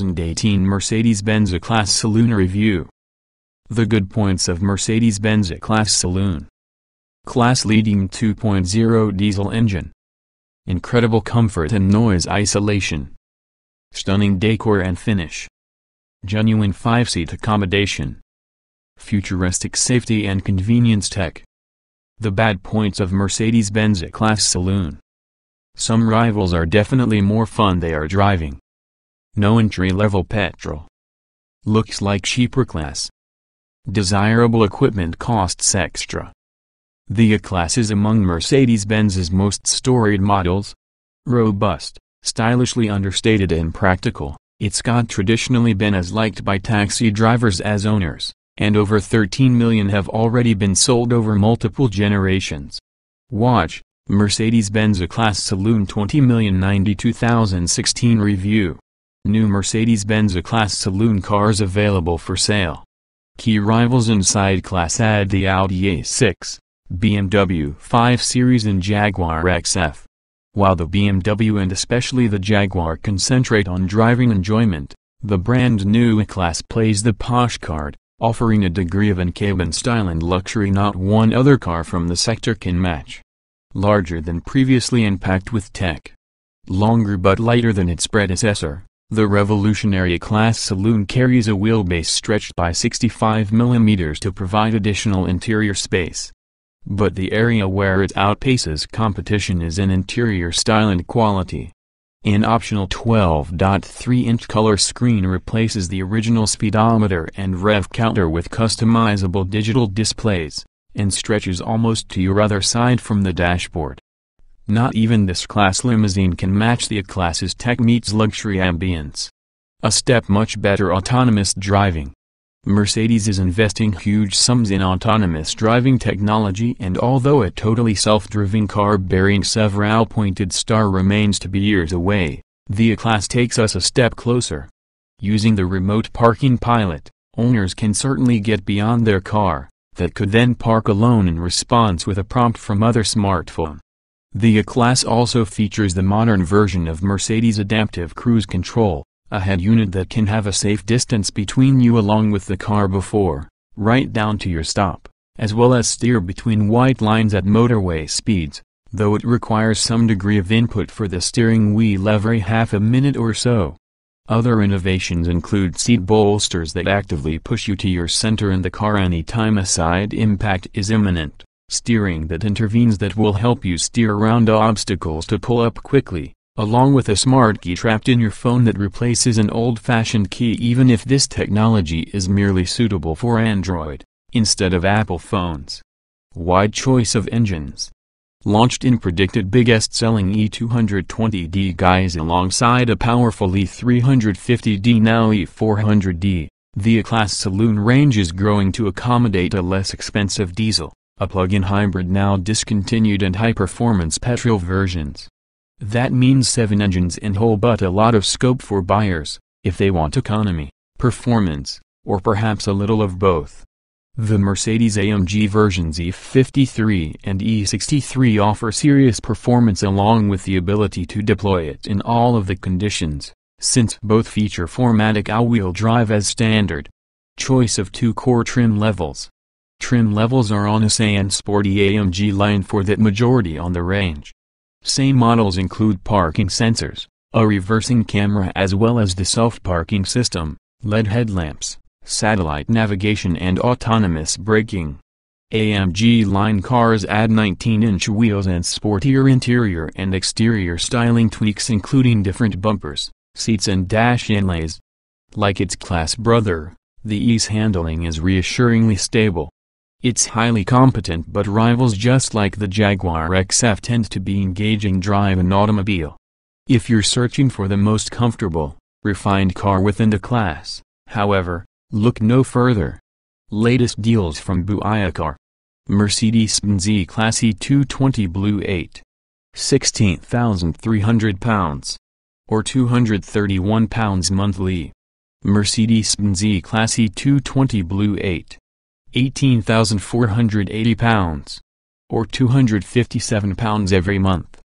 2018 Mercedes-Benz E-Class Saloon Review. The good points of Mercedes-Benz E-Class Saloon. Class-leading 2.0 diesel engine. Incredible comfort and noise isolation. Stunning decor and finish. Genuine 5-seat accommodation. Futuristic safety and convenience tech. The bad points of Mercedes-Benz E-Class Saloon. Some rivals are definitely more fun they are driving. No entry-level petrol. Looks like cheaper class. Desirable equipment costs extra. The E-Class is among Mercedes-Benz's most storied models. Robust, stylishly understated and practical, it's got traditionally been as liked by taxi drivers as owners, and over 13 million have already been sold over multiple generations. Watch, Mercedes-Benz E-Class Saloon 20,092,016 Review New Mercedes-Benz E-Class saloon cars available for sale. Key rivals inside class add the Audi A6, BMW 5 Series and Jaguar XF. While the BMW and especially the Jaguar concentrate on driving enjoyment, the brand new E-Class plays the posh card, offering a degree of in-cabin style and luxury not one other car from the sector can match. Larger than previously and packed with tech. Longer but lighter than its predecessor, the revolutionary class saloon carries a wheelbase stretched by 65 mm to provide additional interior space. But the area where it outpaces competition is in interior style and quality. An optional 12.3-inch color screen replaces the original speedometer and rev counter with customizable digital displays, and stretches almost to your other side from the dashboard. Not even this class limousine can match the A-Class's tech meets luxury ambience. A step much better autonomous driving. Mercedes is investing huge sums in autonomous driving technology and although a totally self-driven car bearing several pointed star remains to be years away, the A-Class takes us a step closer. Using the remote parking pilot, owners can certainly get beyond their car, that could then park alone in response with a prompt from other smartphone. The A-Class also features the modern version of Mercedes Adaptive Cruise Control, a head unit that can have a safe distance between you along with the car before, right down to your stop, as well as steer between white lines at motorway speeds, though it requires some degree of input for the steering wheel every half a minute or so. Other innovations include seat bolsters that actively push you to your center in the car anytime a side impact is imminent steering that intervenes that will help you steer around obstacles to pull up quickly, along with a smart key trapped in your phone that replaces an old-fashioned key even if this technology is merely suitable for Android, instead of Apple phones. Wide choice of engines. Launched in predicted biggest-selling E220D guise alongside a powerful E350D now E400D, the A-Class saloon range is growing to accommodate a less expensive diesel a plug-in hybrid now discontinued and high-performance petrol versions. That means seven engines in whole but a lot of scope for buyers, if they want economy, performance, or perhaps a little of both. The Mercedes-AMG versions E53 and E63 offer serious performance along with the ability to deploy it in all of the conditions, since both feature 4MATIC all-wheel drive as standard. Choice of two core trim levels, Trim levels are on a and sporty AMG line for that majority on the range. Same models include parking sensors, a reversing camera as well as the self-parking system, LED headlamps, satellite navigation and autonomous braking. AMG line cars add 19-inch wheels and sportier interior and exterior styling tweaks including different bumpers, seats and dash inlays. Like its class brother, the E's handling is reassuringly stable. It's highly competent but rivals just like the Jaguar XF tend to be engaging drive an automobile. If you're searching for the most comfortable, refined car within the class, however, look no further. Latest deals from BuyaCar. Mercedes-Benz E-Class E220 Blue 8. 16,300 pounds. Or 231 pounds monthly. Mercedes-Benz E-Class E220 Blue 8. 18,480 pounds. Or 257 pounds every month.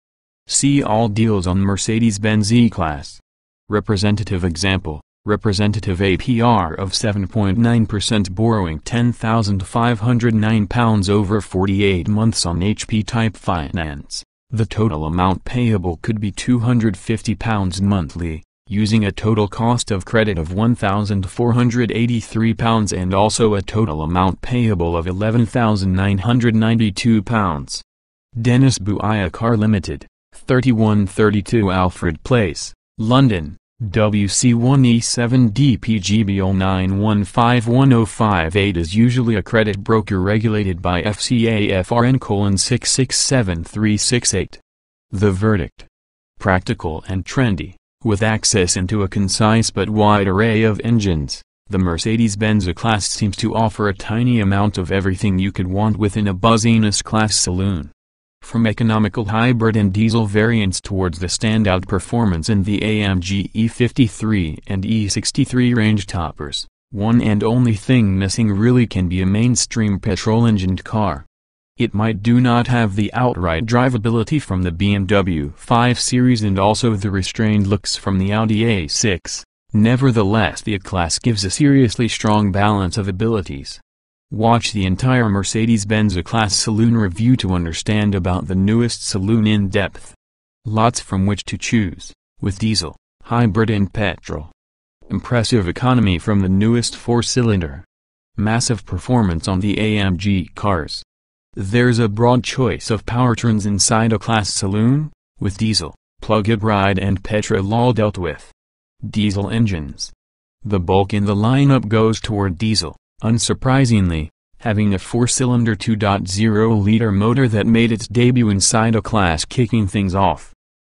See all deals on Mercedes-Benz E-Class. Representative example, representative APR of 7.9% borrowing £10,509 over 48 months on HP type finance. The total amount payable could be £250 monthly, using a total cost of credit of £1,483 and also a total amount payable of £11,992. Dennis Buyacar Limited, 3132 Alfred Place, London, WC1E7DPGBL915105 is usually a credit broker regulated by FCAFR colon 667368. The verdict. Practical and trendy, with access into a concise but wide array of engines, the Mercedes-Benz A-Class seems to offer a tiny amount of everything you could want within a buzzing S-Class saloon from economical hybrid and diesel variants towards the standout performance in the AMG E53 and E63 range toppers, one and only thing missing really can be a mainstream petrol-engined car. It might do not have the outright drivability from the BMW 5 Series and also the restrained looks from the Audi A6, nevertheless the A-Class gives a seriously strong balance of abilities. Watch the entire Mercedes-Benz A-Class saloon review to understand about the newest saloon in depth. Lots from which to choose, with diesel, hybrid and petrol. Impressive economy from the newest four-cylinder. Massive performance on the AMG cars. There's a broad choice of powertrains inside A-Class saloon, with diesel, plug-in hybrid and petrol all dealt with. Diesel engines. The bulk in the lineup goes toward diesel. Unsurprisingly, having a four-cylinder 2.0-liter motor that made its debut inside A-Class kicking things off.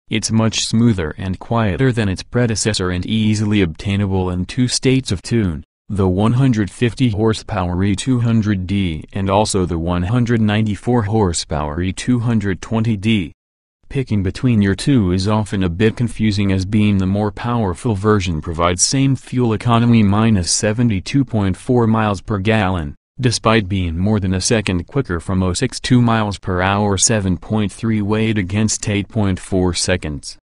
It's much smoother and quieter than its predecessor and easily obtainable in two states of tune, the 150 horsepower E200D and also the 194 horsepower E220D. Picking between your two is often a bit confusing as being the more powerful version provides same fuel economy minus 72.4 miles per gallon, despite being more than a second quicker from 062 miles per hour 7.3 weight against 8.4 seconds.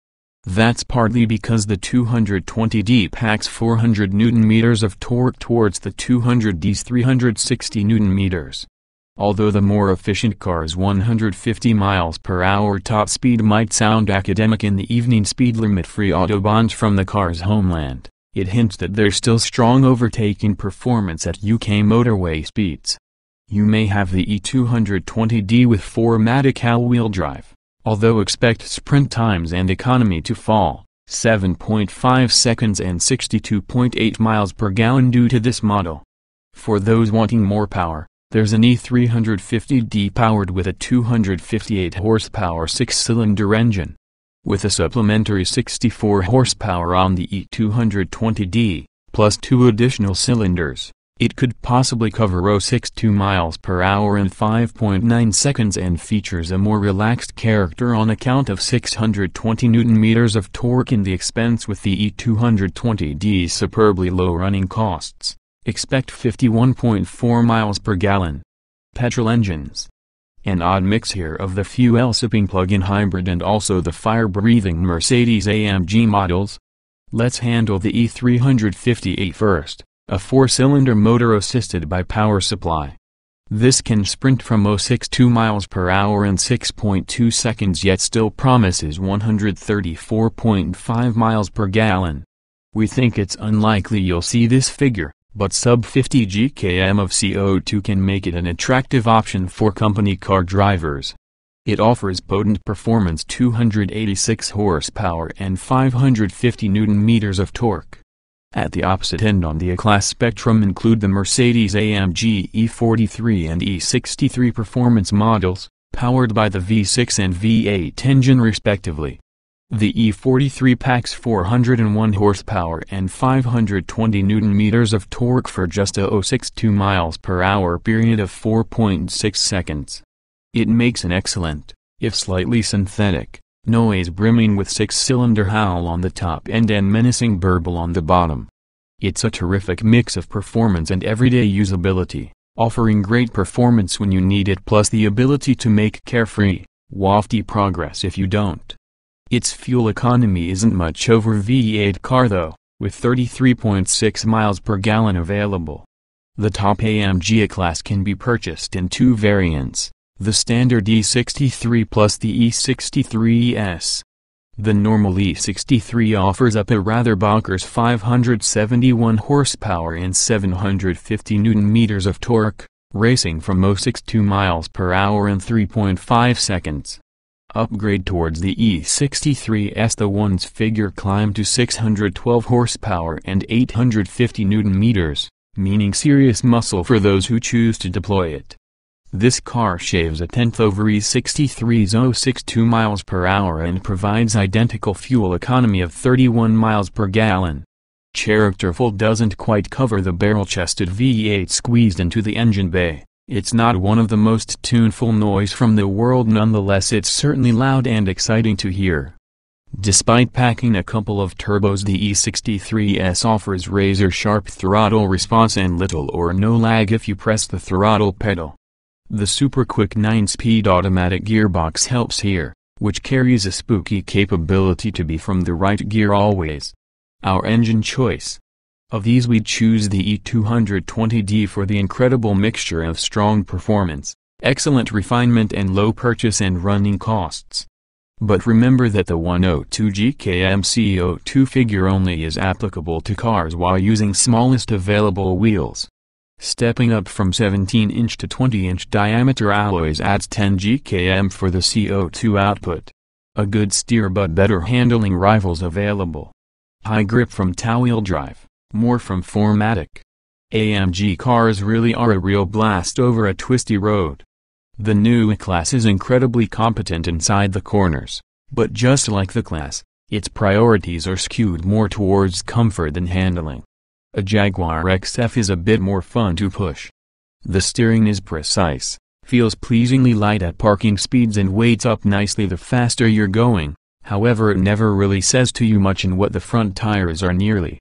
That's partly because the 220D packs 400 Newton-meters of torque towards the 200D's 360 Newton-meters. Although the more efficient car's 150 miles per hour top speed might sound academic in the evening speed limit-free autobahns from the car's homeland, it hints that there's still strong overtaking performance at UK motorway speeds. You may have the E220D with 4MATIC all-wheel drive, although expect sprint times and economy to fall, 7.5 seconds and 62.8 miles per gallon due to this model. For those wanting more power, there's an E350D powered with a 258 horsepower six-cylinder engine. With a supplementary 64 horsepower on the E220D, plus two additional cylinders, it could possibly cover 062 miles per hour in 5.9 seconds and features a more relaxed character on account of 620 Newton-meters of torque in the expense with the E220D's superbly low running costs. Expect 51.4 miles per gallon. Petrol engines. An odd mix here of the fuel-sipping plug-in hybrid and also the fire-breathing Mercedes-AMG models. Let's handle the E350e first, a four-cylinder motor assisted by power supply. This can sprint from 062 miles per hour in 6.2 seconds yet still promises 134.5 miles per gallon. We think it's unlikely you'll see this figure, but sub 50 GKM of CO2 can make it an attractive option for company car drivers. It offers potent performance 286 horsepower and 550 newton-meters of torque. At the opposite end on the A-Class spectrum include the Mercedes-AMG E43 and E63 performance models, powered by the V6 and V8 engine respectively. The E43 packs 401 horsepower and 520 newton-meters of torque for just a 062 miles per hour period of 4.6 seconds. It makes an excellent, if slightly synthetic, noise brimming with six-cylinder howl on the top end and menacing burble on the bottom. It's a terrific mix of performance and everyday usability, offering great performance when you need it plus the ability to make carefree, wafty progress if you don't. Its fuel economy isn't much over V8 car though, with 33.6 miles per gallon available. The top AMG A-Class can be purchased in two variants, the standard E63 plus the E63S. The normal E63 offers up a rather bonkers 571 horsepower and 750 newton-meters of torque, racing from 062 miles per hour in 3.5 seconds. Upgrade towards the E63S the one's figure climbed to 612 horsepower and 850 newton-meters, meaning serious muscle for those who choose to deploy it. This car shaves a tenth over E63's 062 miles per hour and provides identical fuel economy of 31 miles per gallon. Characterful doesn't quite cover the barrel-chested V8 squeezed into the engine bay. It's not one of the most tuneful noise from the world nonetheless it's certainly loud and exciting to hear. Despite packing a couple of turbos the E63S offers razor-sharp throttle response and little or no lag if you press the throttle pedal. The super-quick 9-speed automatic gearbox helps here, which carries a spooky capability to be from the right gear always. Our engine choice. Of these we choose the E220D for the incredible mixture of strong performance, excellent refinement and low purchase and running costs. But remember that the 102 GKM CO2 figure only is applicable to cars while using smallest available wheels. Stepping up from 17-inch to 20-inch diameter alloys adds 10 GKM for the CO2 output. A good steer but better handling rivals available. High grip from Two-wheel Drive, more from 4MATIC. AMG cars really are a real blast over a twisty road. The new class is incredibly competent inside the corners, but just like the class, its priorities are skewed more towards comfort than handling. A Jaguar XF is a bit more fun to push. The steering is precise, feels pleasingly light at parking speeds and weights up nicely the faster you're going, However it never really says to you much in what the front tires are nearly.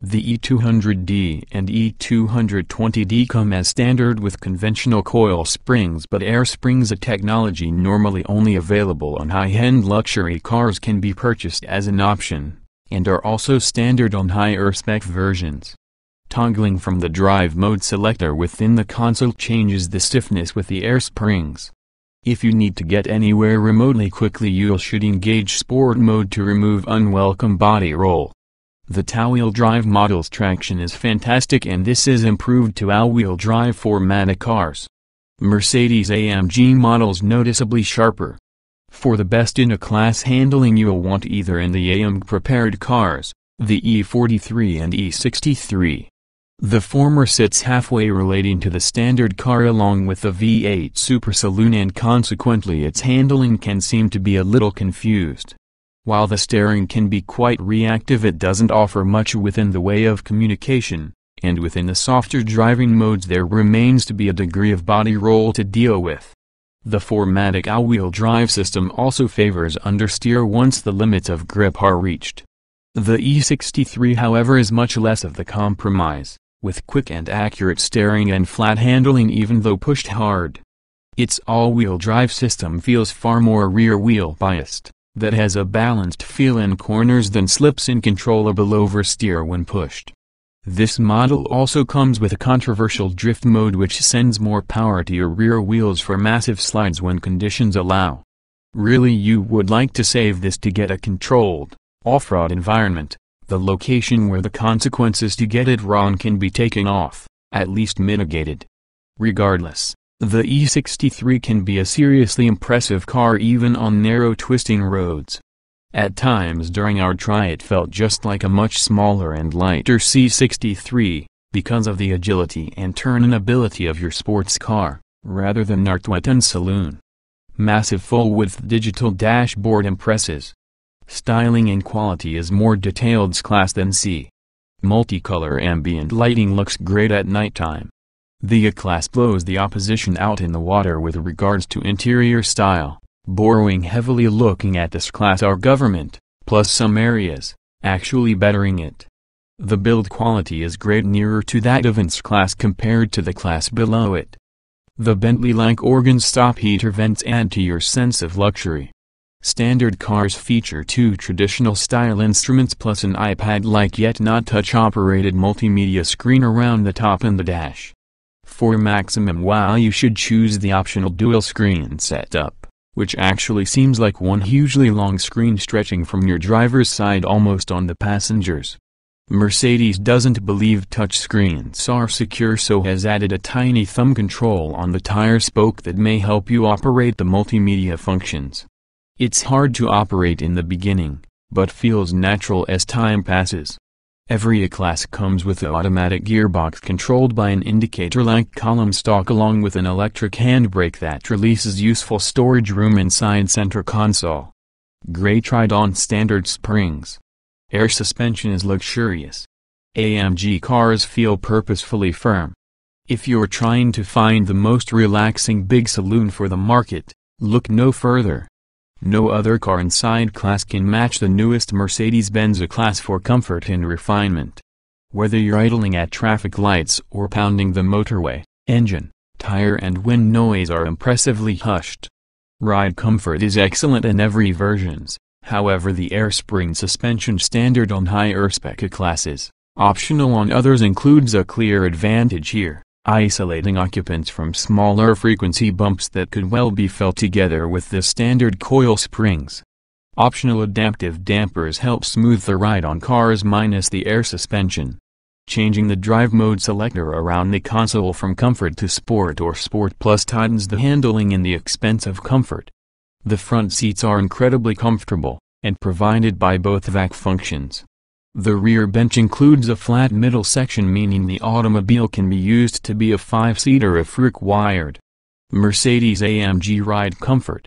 The E200D and E220D come as standard with conventional coil springs but air springs a technology normally only available on high-end luxury cars can be purchased as an option, and are also standard on higher spec versions. Toggling from the drive mode selector within the console changes the stiffness with the air springs. If you need to get anywhere remotely quickly you'll should engage sport mode to remove unwelcome body roll. The Two-wheel drive model's traction is fantastic and this is improved to all-wheel drive 4MATIC cars. Mercedes AMG models noticeably sharper. For the best in a class handling you'll want either in the AMG prepared cars, the E43 and E63. The former sits halfway relating to the standard car along with the V8 Super Saloon and consequently its handling can seem to be a little confused. While the steering can be quite reactive it doesn't offer much within the way of communication, and within the softer driving modes there remains to be a degree of body roll to deal with. The 4MATIC all-wheel drive system also favors understeer once the limits of grip are reached. The E63 however is much less of the compromise with quick and accurate steering and flat handling even though pushed hard. Its all-wheel drive system feels far more rear-wheel biased, that has a balanced feel in corners than slips in controllable oversteer when pushed. This model also comes with a controversial drift mode which sends more power to your rear wheels for massive slides when conditions allow. Really you would like to save this to get a controlled, off-road environment, the location where the consequences to get it wrong can be taken off, at least mitigated. Regardless, the E63 can be a seriously impressive car even on narrow twisting roads. At times during our try it felt just like a much smaller and lighter C63, because of the agility and turn ability of your sports car, rather than Twin Saloon. Massive full-width digital dashboard impresses, Styling and quality is more detailed class than C. Multicolor ambient lighting looks great at nighttime. The A-Class blows the opposition out in the water with regards to interior style, borrowing heavily looking at this class our government, plus some areas, actually bettering it. The build quality is great nearer to that of its class compared to the class below it. The Bentley-like organ stop heater vents add to your sense of luxury. Standard cars feature two traditional style instruments plus an iPad-like yet not touch-operated multimedia screen around the top and the dash. For maximum wow you should choose the optional dual screen setup, which actually seems like one hugely long screen stretching from your driver's side almost on the passengers. Mercedes doesn't believe touchscreens are secure so has added a tiny thumb control on the tire spoke that may help you operate the multimedia functions. It's hard to operate in the beginning, but feels natural as time passes. Every E-Class comes with an automatic gearbox controlled by an indicator-like column stalk along with an electric handbrake that releases useful storage room inside center console. Gray tried-on standard springs. Air suspension is luxurious. AMG cars feel purposefully firm. If you're trying to find the most relaxing big saloon for the market, look no further. No other car inside class can match the newest Mercedes-Benz E-Class for comfort and refinement. Whether you're idling at traffic lights or pounding the motorway, engine, tire and wind noise are impressively hushed. Ride comfort is excellent in every versions, however the air spring suspension standard on higher spec classes, optional on others includes a clear advantage here isolating occupants from smaller frequency bumps that could well be felt together with the standard coil springs. Optional adaptive dampers help smooth the ride on cars minus the air suspension. Changing the drive mode selector around the console from Comfort to Sport or Sport Plus tightens the handling in the expense of comfort. The front seats are incredibly comfortable, and provided by both VAC functions. The rear bench includes a flat middle section meaning the automobile can be used to be a five-seater if required. Mercedes-AMG Ride Comfort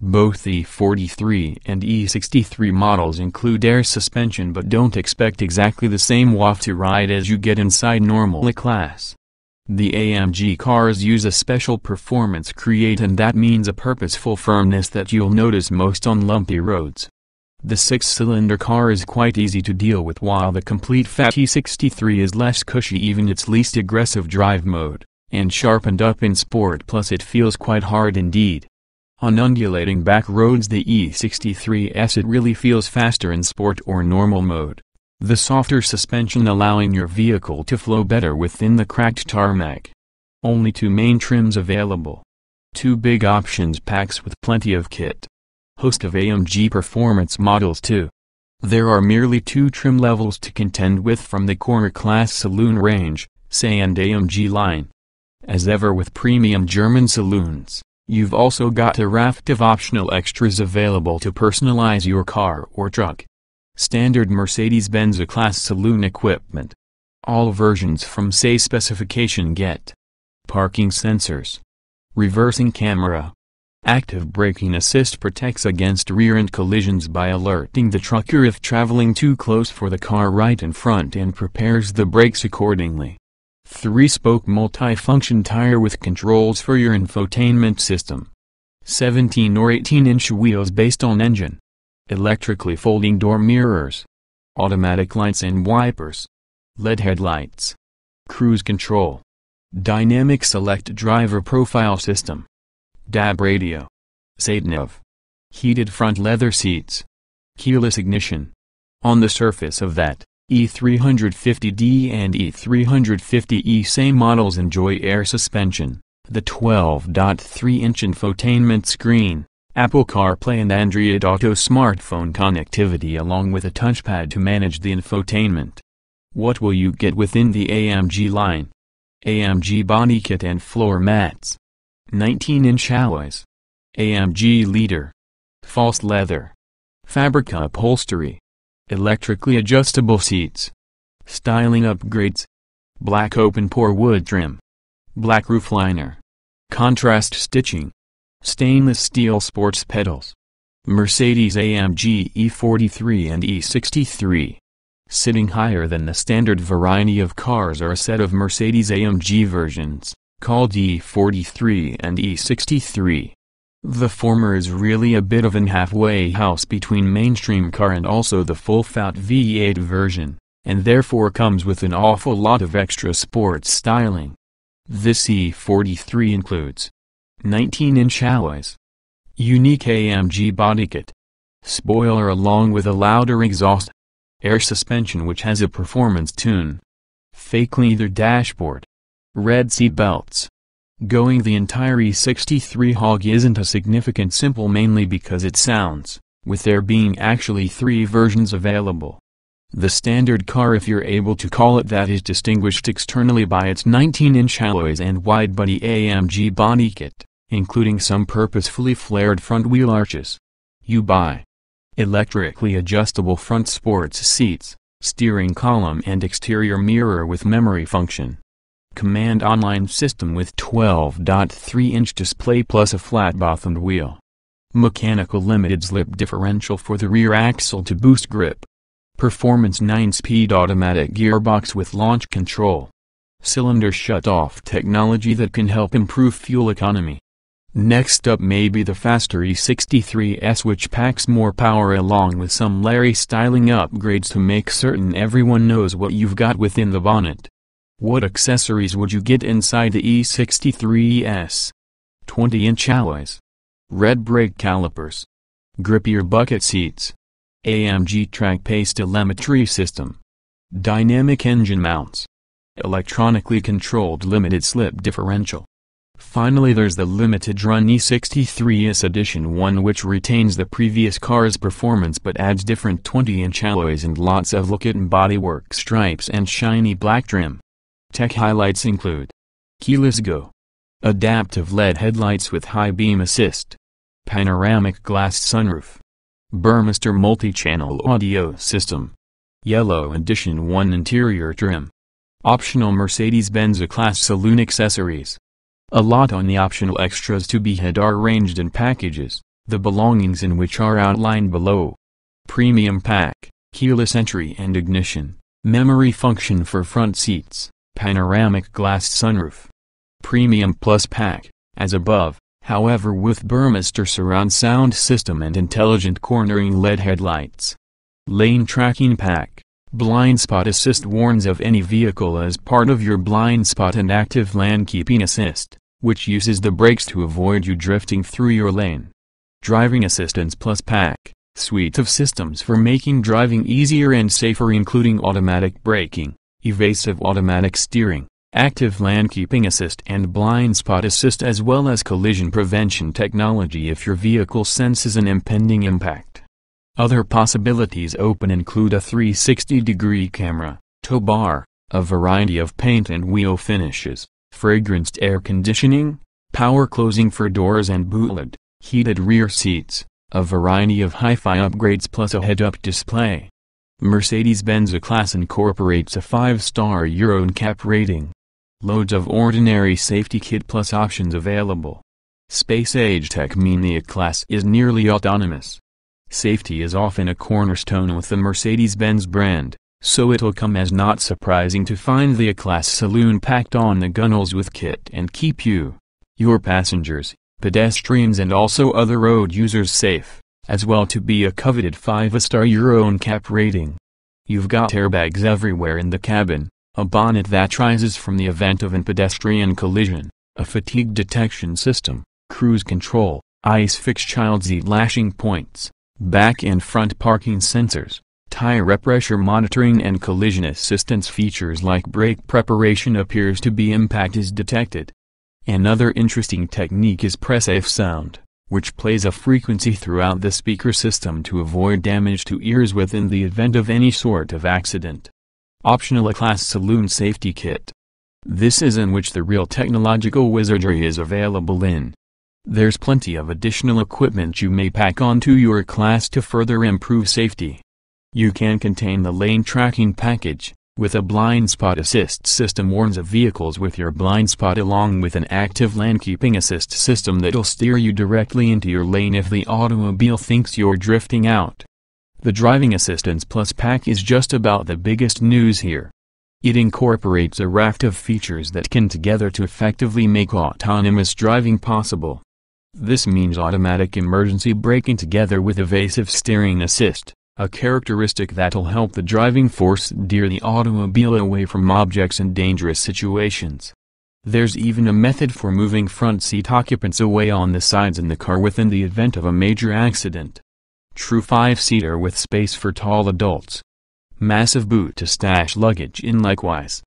Both E43 and E63 models include air suspension but don't expect exactly the same wafty ride as you get inside normal E-Class. The AMG cars use a special performance create and that means a purposeful firmness that you'll notice most on lumpy roads. The six-cylinder car is quite easy to deal with while the complete Fat E63 is less cushy even its least aggressive drive mode, and sharpened up in Sport Plus it feels quite hard indeed. On undulating back roads the E63S it really feels faster in Sport or normal mode. The softer suspension allowing your vehicle to flow better within the cracked tarmac. Only two main trims available. Two big options packs with plenty of kit host of AMG performance models too. There are merely two trim levels to contend with from the Corner class saloon range, say and AMG line. As ever with premium German saloons, you've also got a raft of optional extras available to personalize your car or truck. Standard Mercedes-Benz E-Class saloon equipment. All versions from say specification get parking sensors, reversing camera, Active braking assist protects against rear-end collisions by alerting the trucker if traveling too close for the car right in front and prepares the brakes accordingly. 3-spoke multi-function tire with controls for your infotainment system. 17 or 18-inch wheels based on engine. Electrically folding door mirrors. Automatic lights and wipers. LED headlights. Cruise control. Dynamic select driver profile system. DAB radio. Sat-nav. Heated front leather seats. Keyless ignition. On the surface of that, E350D and E350E same models enjoy air suspension, the 12.3-inch infotainment screen, Apple CarPlay and Android Auto smartphone connectivity along with a touchpad to manage the infotainment. What will you get within the AMG line? AMG body kit and floor mats. 19-inch alloys. AMG leader. False leather. Fabrica upholstery. Electrically adjustable seats. Styling upgrades. Black open-pore wood trim. Black roof liner. Contrast stitching. Stainless steel sports pedals. Mercedes-AMG E43 and E63. Sitting higher than the standard variety of cars are a set of Mercedes-AMG versions called E43 and E63. The former is really a bit of an halfway house between mainstream car and also the full-fat V8 version, and therefore comes with an awful lot of extra sports styling. This E43 includes 19-inch alloys, unique AMG body kit, spoiler along with a louder exhaust, air suspension which has a performance tune, fake leather dashboard, red seat belts. Going the entire E63 hog isn't a significant simple mainly because it sounds, with there being actually three versions available. The standard car if you're able to call it that is distinguished externally by its 19-inch alloys and wide-body AMG body kit, including some purposefully flared front wheel arches. You buy electrically adjustable front sports seats, steering column and exterior mirror with memory function. Command online system with 12.3-inch display plus a flat-bottomed wheel. Mechanical limited slip differential for the rear axle to boost grip. Performance 9-speed automatic gearbox with launch control. Cylinder shut-off technology that can help improve fuel economy. Next up may be the faster E63S which packs more power along with some Larry styling upgrades to make certain everyone knows what you've got within the bonnet. What accessories would you get inside the E63S? 20-inch alloys. Red brake calipers. Grippier bucket seats. AMG track pace telemetry system. Dynamic engine mounts. Electronically controlled limited slip differential. Finally there's the limited run E63S Edition 1 which retains the previous car's performance but adds different 20-inch alloys and lots of look-it bodywork stripes and shiny black trim. Tech highlights include Keyless Go Adaptive LED headlights with high beam assist Panoramic glass sunroof Burmester multi-channel audio system. Yellow Edition 1 interior trim. Optional Mercedes-Benz A-Class saloon accessories. A lot on the optional extras to be had are arranged in packages, the belongings in which are outlined below. Premium pack, keyless entry and ignition, memory function for front seats, panoramic glass sunroof. Premium plus pack, as above, however with Burmester surround sound system and intelligent cornering LED headlights. Lane tracking pack, blind spot assist warns of any vehicle as part of your blind spot and active lane keeping assist, which uses the brakes to avoid you drifting through your lane. Driving assistance plus pack, suite of systems for making driving easier and safer including automatic braking, evasive automatic steering, active lane keeping assist and blind spot assist as well as collision prevention technology if your vehicle senses an impending impact. Other possibilities open include a 360-degree camera, tow bar, a variety of paint and wheel finishes, fragranced air conditioning, power closing for doors and boot lid, heated rear seats, a variety of hi-fi upgrades plus a head-up display. Mercedes-Benz A-Class incorporates a 5-star Euro NCAP rating, Loads of ordinary safety kit plus options available. Space Age Tech mean the A-Class is nearly autonomous. Safety is often a cornerstone with the Mercedes-Benz brand, so it'll come as not surprising to find the A-Class saloon packed on the gunnels with kit and keep you, your passengers, pedestrians and also other road users safe, as well to be a coveted 5-star Euro NCAP rating. You've got airbags everywhere in the cabin, a bonnet that rises from the event of an pedestrian collision, a fatigue detection system, cruise control, ISOFIX child seat lashing points, back and front parking sensors, tire pressure monitoring and collision assistance features like brake preparation appears to be impact is detected. Another interesting technique is PreSafe sound, which plays a frequency throughout the speaker system to avoid damage to ears within the event of any sort of accident. Optional A-Class Saloon Safety Kit. This is in which the real technological wizardry is available in. There's plenty of additional equipment you may pack onto your class to further improve safety. You can contain the lane tracking package, with a blind spot assist system warns of vehicles with your blind spot along with an active lane keeping assist system that'll steer you directly into your lane if the automobile thinks you're drifting out. The Driving Assistance Plus pack is just about the biggest news here. It incorporates a raft of features that can together to effectively make autonomous driving possible. This means automatic emergency braking together with evasive steering assist, a characteristic that'll help the driving force steer the automobile away from objects and dangerous situations. There's even a method for moving front seat occupants away on the sides in the car within the event of a major accident. True 5-seater with space for tall adults. Massive boot to stash luggage in likewise.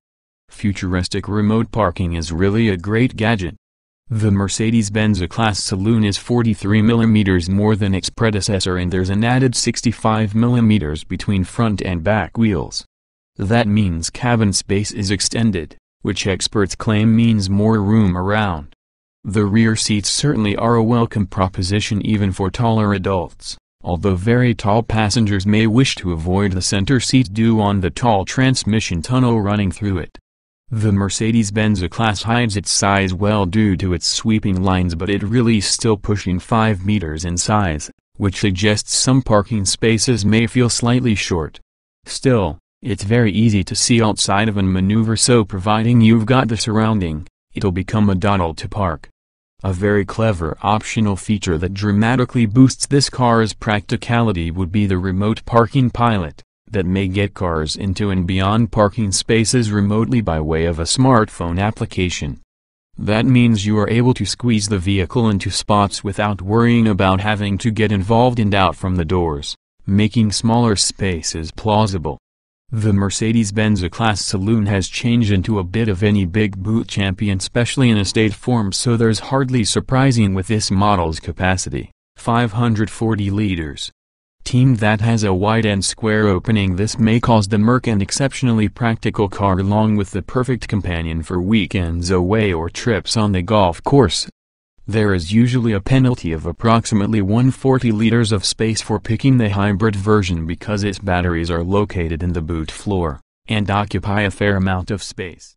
Futuristic remote parking is really a great gadget. The Mercedes-Benz A-Class saloon is 43mm more than its predecessor and there's an added 65mm between front and back wheels. That means cabin space is extended, which experts claim means more room around. The rear seats certainly are a welcome proposition even for taller adults, although very tall passengers may wish to avoid the center seat due on the tall transmission tunnel running through it. The Mercedes-Benz A-Class hides its size well due to its sweeping lines but it really is still pushing 5 meters in size, which suggests some parking spaces may feel slightly short. Still, it's very easy to see outside of and maneuver so providing you've got the surrounding, it'll become a doddle to park. A very clever optional feature that dramatically boosts this car's practicality would be the remote parking pilot that may get cars into and beyond parking spaces remotely by way of a smartphone application. That means you are able to squeeze the vehicle into spots without worrying about having to get involved and out from the doors, making smaller spaces plausible. The Mercedes-Benz A-Class saloon has changed into a bit of any big boot champion especially in estate form so there's hardly surprising with this model's capacity, 540 liters. Team that has a wide and square opening this may cause the Merc an exceptionally practical car along with the perfect companion for weekends away or trips on the golf course. There is usually a penalty of approximately 140 liters of space for picking the hybrid version because its batteries are located in the boot floor, and occupy a fair amount of space.